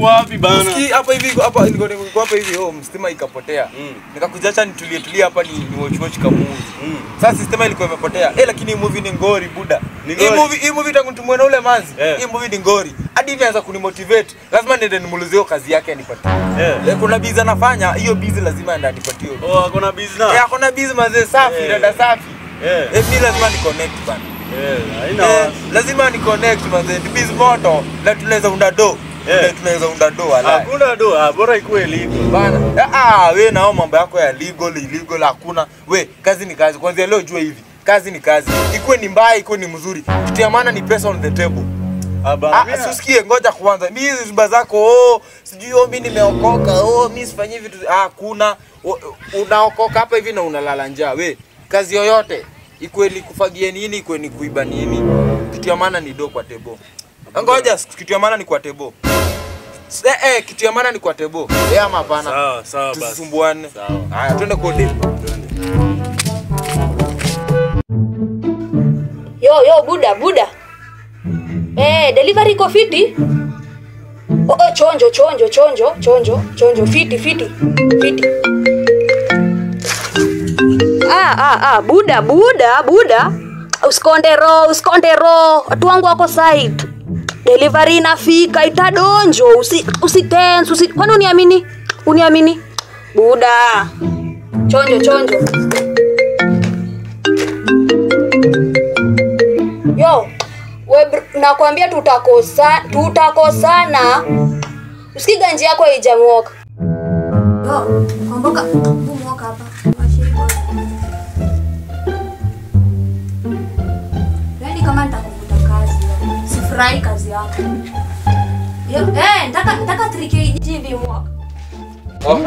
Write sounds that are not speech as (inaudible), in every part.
Ulikuwa wapi bana? Usikii hapa hivi hapa niko niko hapa hivi oh stima ikapotea. Mm. Nikakuja acha nitulie tulie hapa ni, ni watch watch kama movie. Mm. Sasa stima ilikuwa imepotea. Eh lakini movie ni ngori buda. Ni Hii movie hii movie tangu tumwona ule manzi. Yeah. Hii movie ni ngori. Hadi hivi anza kunimotivate. Lazima niende nimuulizie kazi yake anipatie. Yeah. Eh, kuna busy anafanya, hiyo busy lazima aende anipatie. Oh, akona na. Eh, akona busy mazee safi, yeah. dada safi. Eh. Eh, mimi lazima ni connect bana. Eh, haina Eh, lazima ni connect mazee. Busy moto na tunaweza unda do. Eh. Tunaweza unda doa wala. Hakuna do, ah, bora ikuwe legal. Bana, ah, we nao mambo yako ya legal illegal hakuna. We, kazi ni kazi. Kwanza leo jua hivi. Kazi ni kazi. Ikuwe ni mbaya, ikuwe ni mzuri. Kitu ya maana ni pesa on the table. Ah, susikie ngoja kwanza. Mimi ziba zako, oh, sijui oh, mimi nimeokoka, oh, mimi sifanyi vitu. Ah, unaokoka hapa hivi na unalala njaa. We, kazi yoyote ikuwe ni kufagia nini, ikuwe ni kuiba nini. Kitu ya maana ni do kwa tebo. Ngoja, kitu ya maana ni kwa tebo. Eh, eh, kitu ya maana ni kwa tebo. Eh, ama hapana. Sawa, sawa basi. Tusisumbuane. Sawa. Haya, twende kode. Yo yo buda buda. Eh, delivery iko fiti? Oh, oh, chonjo chonjo chonjo chonjo chonjo fiti fiti fiti. Ah ah ah buda buda buda. Usikonde uskondero usikonde roho. Watu wangu wako side. Delivery inafika itadonjo. Usi usi tense usi kwani uniamini? Uniamini? Buda. Chonjo chonjo. Yo, we nakwambia tutakosa tutakosana. usikiga njia yako haijamoka. Yo, kumbuka Sifurahi kazi yako. Eh, nataka nataka 3kg hivi mwaka. Oh.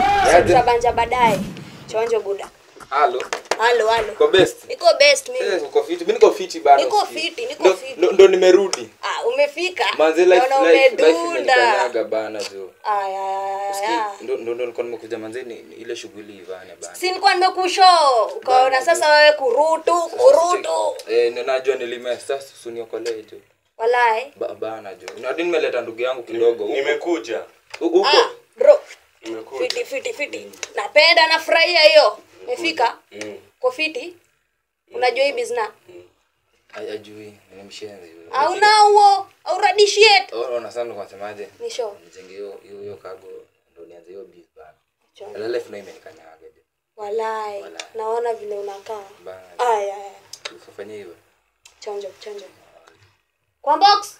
Tutabanja baadaye. Chonjo buda. Halo. Halo halo. Uko best? Niko best mimi. Eh, uko fit. Mimi niko fit bana. Niko fit, niko fit. Ndio ndo- Ndo nimerudi. Ah, umefika. Manze life Naona life life umedunda. imenikanyaga bana jo. Aya, aya, aya, ndo ndo ndo nilikuwa nimekuja manze ni ile shughuli ivane bana. si nilikuwa nimekusho ukaona sasa wewe kurutu kurutu Eh, najua nilimesa sasa usiniokolee jo. Walai Ba- Bana jo. Hadi nimeleta ndugu yangu kidogo. Huko- Nimekuja. Huko. ah, bro Nimekuja. fiti fiti fiti napenda nafurahia hiyo umefika Mm. Kwa fiti unajua hii bizna Ay- Ajui, ni mshenzi yule. auna huo auradishiet Oh, na sana kwa semaje? ni show Nijenge hiyo hiyo kago ndo nianze hiyo biz bana. Chonjo. Ala life na imenikanyaga walai naona vile unakaa aya Usifanye hivyo. chonjo chonjo kwa box.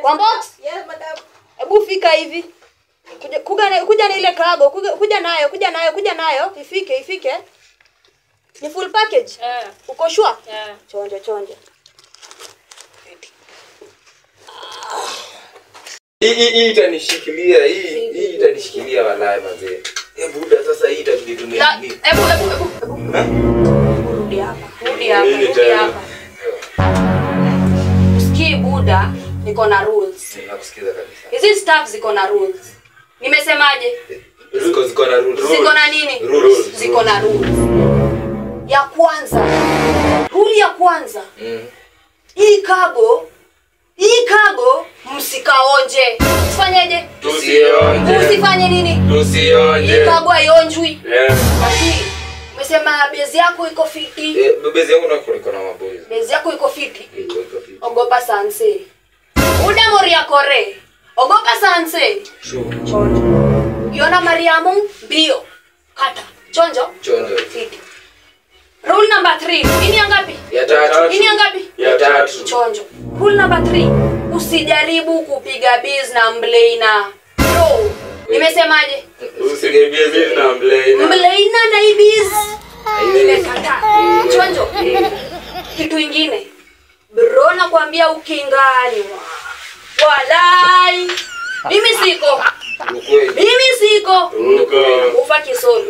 Kwa box. Yes, madam. hebu fika hivi. Kuja, kuja, na, kuja na ile cargo. Kuja, kuja nayo kuja nayo kuja nayo. Ifike ifike. Ni full package? Yeah. uko sure? Yeah. chonja chonja. Hii hii hii itanishikilia hii hii itanishikilia walai mazee. hebu buda sasa hii itabidi tumie Na- nini? hebu hebu hebu. Hebu rudi hapa rudi hapa rudi hapa buda niko na rules. Hizi staff ziko na rules? Nimesemaje? Ziko ziko na rules. ziko na nini? Rules. ziko na rules. Ya kwanza. Rule ya kwanza. Mm. hii kago hii kago msikaonje. Usifanyeje? Tusionje. usifanye nini? Hii kago haionjwi. Yeah. lakini umesema bezi yako iko fiti Eh, bezi yangu nako iko na maboys. bezi yako iko fiti Iko iko fiti. ogopa sanse uda moria kore ogopa sanse chonjo Yona mariamu bio. kata chonjo Chonjo. fiti rule number 3 ini angapi? ngapi Ya tatu. ini angapi? ngapi Ya tatu. chonjo rule number 3 usijaribu kupiga biz na mleina no nimesemaje Usigebie biz na mblena. mleina na hii biz nimekata chonjo kitu ingine. Bro nakwambia ukinganywa walai. Mimi siko. Mimi siko. Ufa kisolo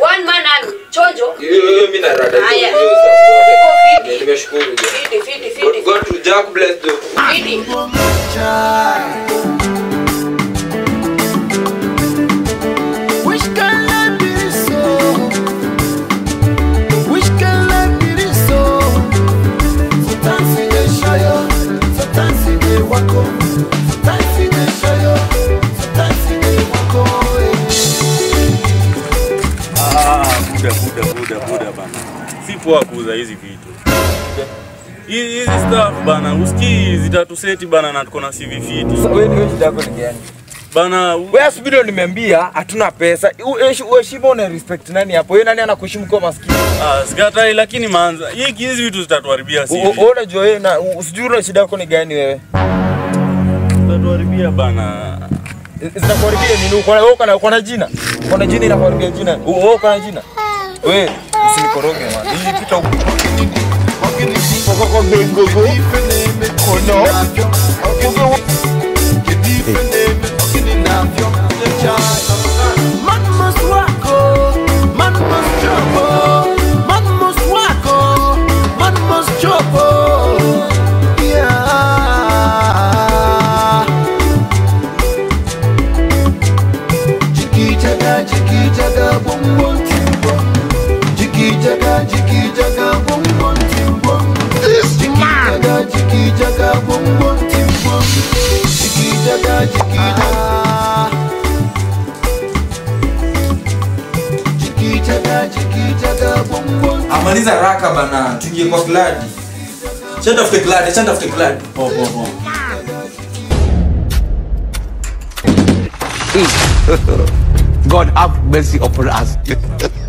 one man army. Chonjo mimi na rada. Haya. fiti. Nimeshukuru. Jo. fiti fiti. God, fiti God to Jack bless you. fiti poa kuuza hizi vitu. Hizi stuff bana, usikii zitatuseti bana na tuko na CV. Sasa wewe ndio shida ni gani? Bana, Wewe subiri nimeambia hatuna pesa. Uheshimu una respect nani hapo? Wewe nani anakuheshimu kwa maskini? ah, sikatai lakini manza, Hii hizi vitu zitatuharibia sisi. U- Unajua wewe na usijui una shida yako ni gani wewe? Zitatuharibia bana. Zinakuharibia nini? Uko na wewe uko na uko na jina? Uko na jina inakuharibia jina? U- Wewe uko na jina? Wewe usinikoroge man. Hii pita huko. Kwa kwa bengo go. Kono. Man bana, tuingie kwa gladi. Acha gladi, acha gladi. (laughs) God have mercy upon us. (laughs)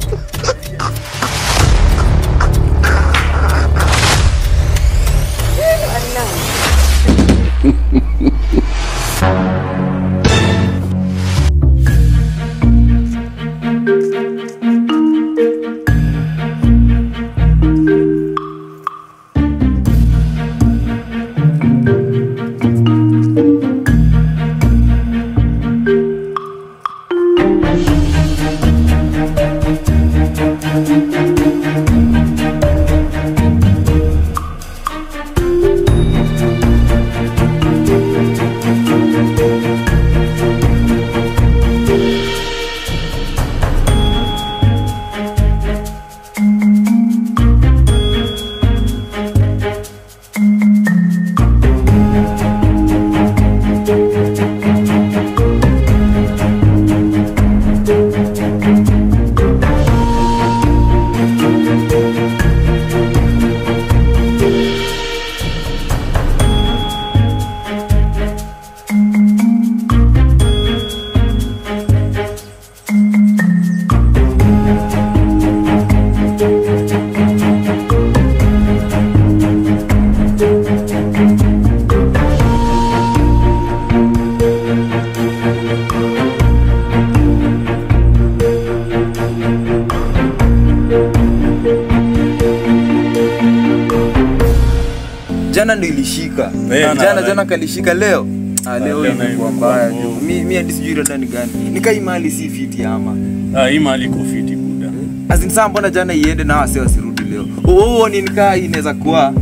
Jana ndo ilishika. Eh, Jana jana kalishika leo. Ah, leo leo imekuwa mbaya. Mimi mimi hadi sijui ni gani. Nikai mali si fiti ama. Ah, hii mali iko fiti buda. Azin saa mbona jana iende na wase wasirudi leo. Oo ni nikaa inaweza kuwa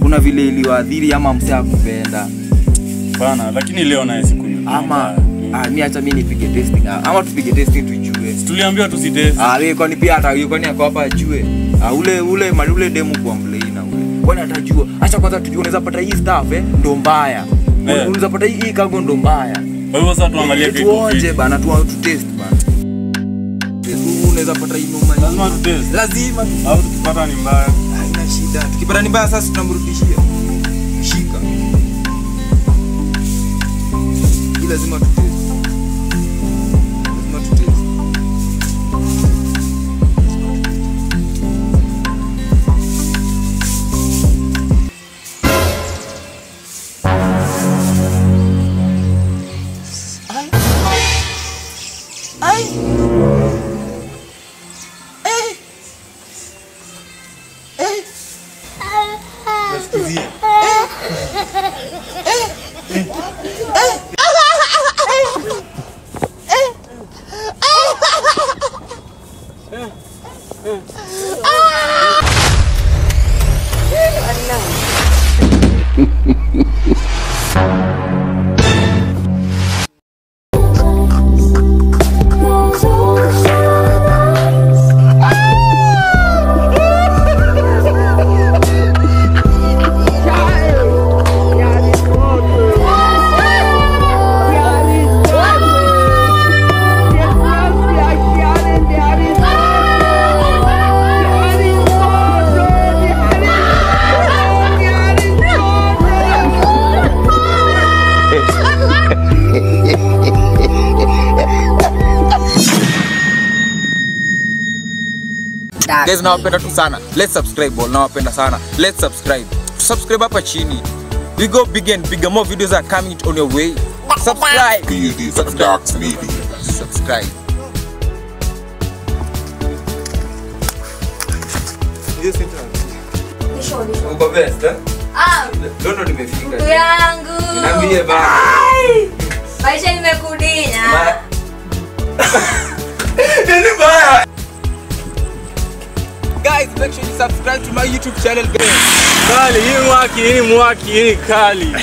kuna vile iliwaadhiri ama mse akupenda Bana, lakini leo naye siku ama ah, mi acha mimi nipige testing ah, ama tupige testing tujue. Tuliambiwa tusitest. Ah, yeye kwani pia hata kwani ako hapa ajue. Ah, ule ule mali ule demu kwa mleina ule. Kwani atajua. Acha kwanza tujue unaweza pata hii staff eh ndo mbaya. Yeah. Unaweza pata hii kago cargo ndo mbaya. Kwa hivyo sasa tuangalie vitu. fiti. tuonje bana tu tu test bana. Eh, Unaweza pata hii noma. Lazima Lazima tutest. Lazima Au tukipata ni mbaya. haina shida. Tukipata ni mbaya sasa tunamrudishia. Shika. Hii lazima tutest. Lazima guys nawapenda tu sana. Let's subscribe all nawapenda sana. Let's subscribe. Subscribe hapa chini. We go big and bigger. More videos are coming on your way. Subscribe. Beauties of Darks Media. subscribe. Uko best eh? Lolo nimefika. Ndugu yangu. Niambie bana. Ai! maisha nimekudinya (laughs) subscribe to my youtube channel guys Kali, hii mwaki, hii mwaki, hii kali.